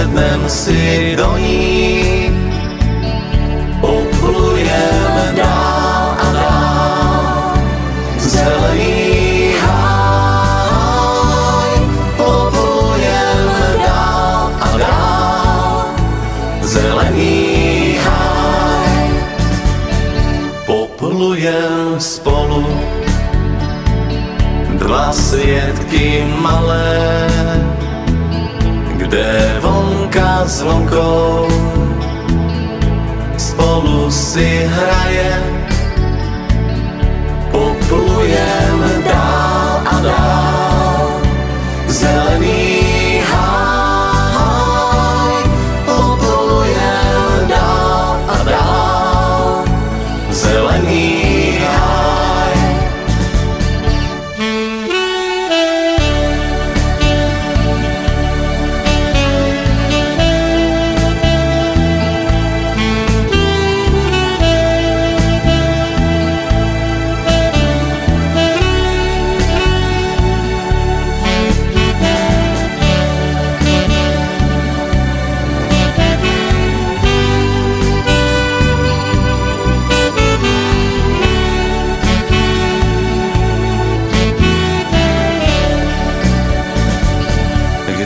Sednem si do ní. Uplujem dál a dál. Zelený háj. Poplujem dál a dál. Zelený háj. Poplujem spolu. Dva svietky malé zvonkou spolu si hraje poplujem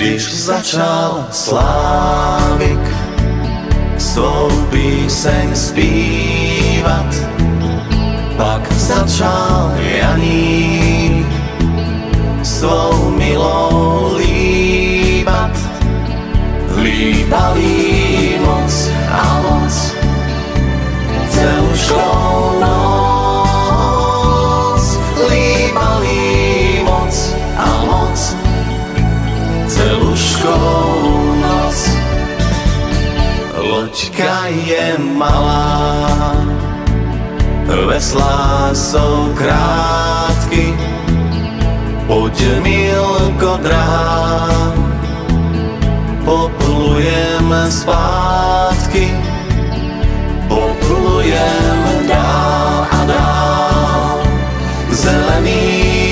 Když začal Slávik svou píseň zpívat, pak začal Janík svou milou líbat. Líbal jí moc a moc celou noc. Loďka je malá, veslá jsou krátky, poď milko drahá, poplujeme zpátky, poplujem dál a dál, zelený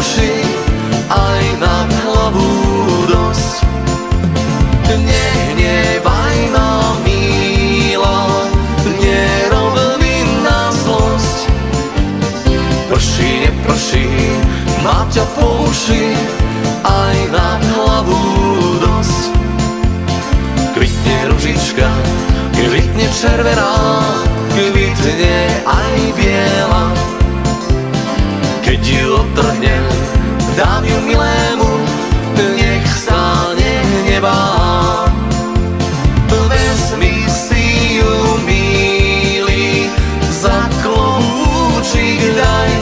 uši aj na hlavu dosť. Nehnevaj ma, milá, nerob mi na zlosť. Prší, neprší, mám ťa po uši aj na hlavu dosť. Kvitne ružička, kvitne červená, kvitne aj biela. Milému, nech sa nehnevá. Vezmi si ju, milý, za klobúčik daj.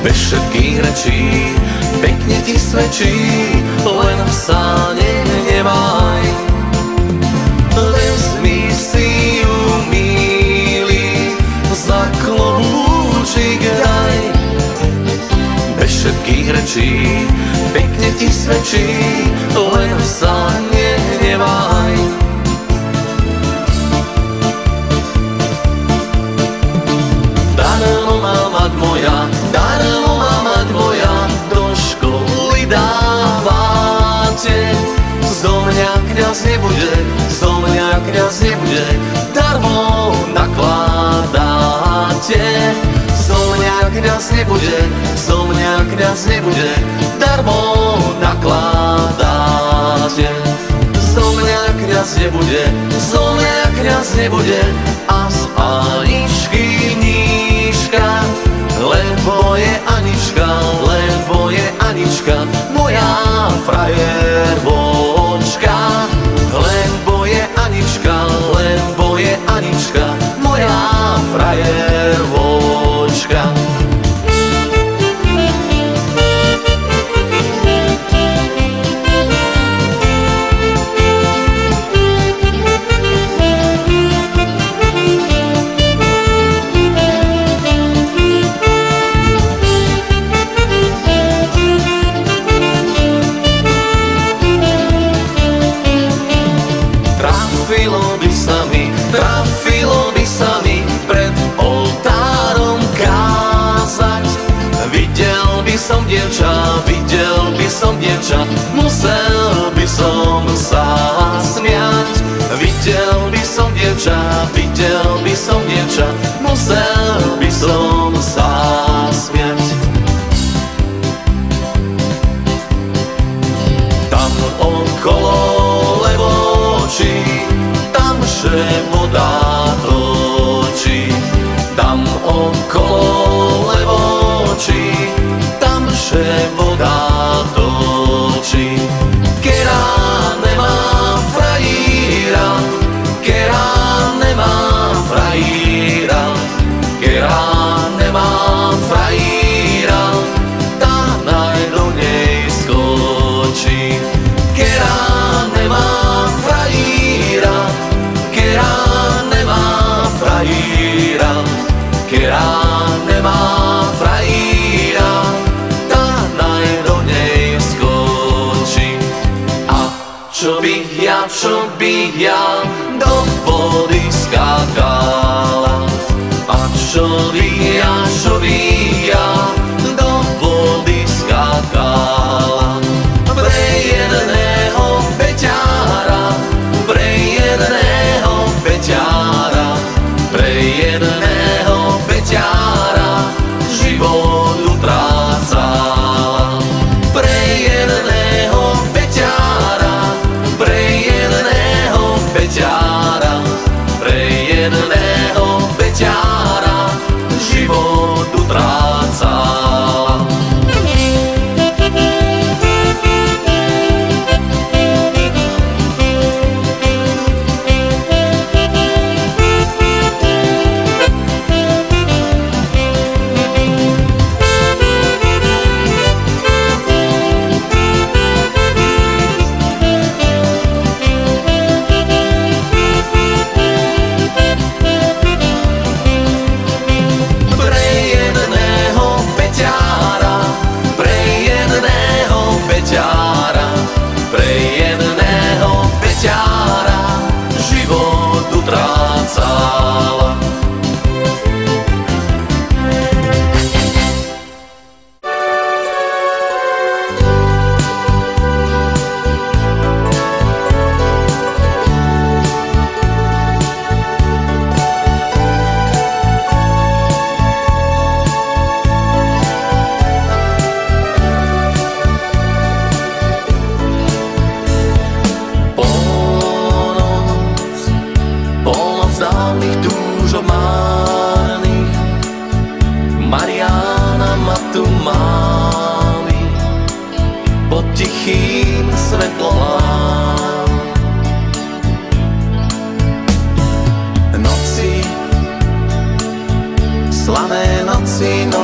Bez všetkých rečí, pekne ti svedčí, svedčí, len sa nehnevaj. Darmo má mať moja, darmo má mať moja, do školy dávate. Zo mňa kňaz nebude, zo mňa kňaz nebude, darmo nakladáte. Zo mňa kňaz nebude, zo mňa kňaz nebude, darmo nakladáte. Kňaz nebude, zo mňa kňaz nebude, a z Aničky nížka, lebo je Anička, lebo je Anička, moja frajervočka. Lebo je Anička, lebo je Anička, moja frajervočka. Musel by sa smiať. Tam okolo levočí, tam že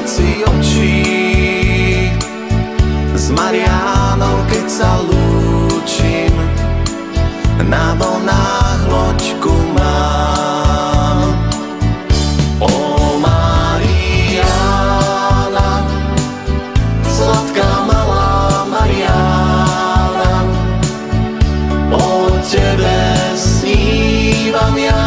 noci, očí s Mariánou, keď sa lúčim na vlnách loďku mám. O Mariána, sladká malá Mariána, o tebe snívam ja,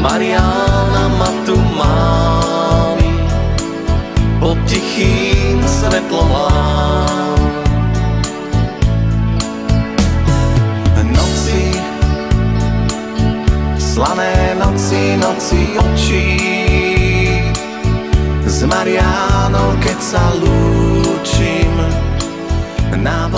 Mariána ma tu máli, pod tichým svetlom. Noci, slané noci, noci očí, s Mariánou, keď sa lúčim, na